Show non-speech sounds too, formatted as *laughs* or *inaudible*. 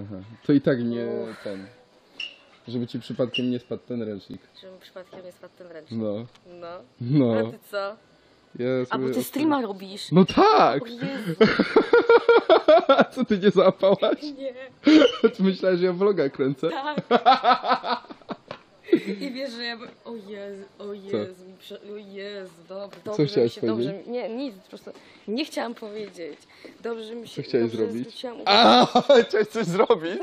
Aha. To i tak nie ten. Żeby ci przypadkiem nie spadł ten ręcznik. Żebym przypadkiem nie spadł ten ręcznik. No. No. No. A ty co? Ja A bo ty streama robisz. No tak! O Jezu, *laughs* Co ty nie załapałaś? nie. *laughs* Myślałeś, że ja vloga kręcę? Tak. *laughs* *laughs* I wiesz, że ja... by- O Jezu, o Jezu, mi prze- o Jezu, dobrze, dobrze mi chciałaś się, dobrze, powiedzieć? mi- nie, nic, po prostu nie chciałam powiedzieć. Dobrze mi się, Co chciałeś dobrze zrobić? zwróciłam uwagę. A, *laughs* chciałeś coś zrobić?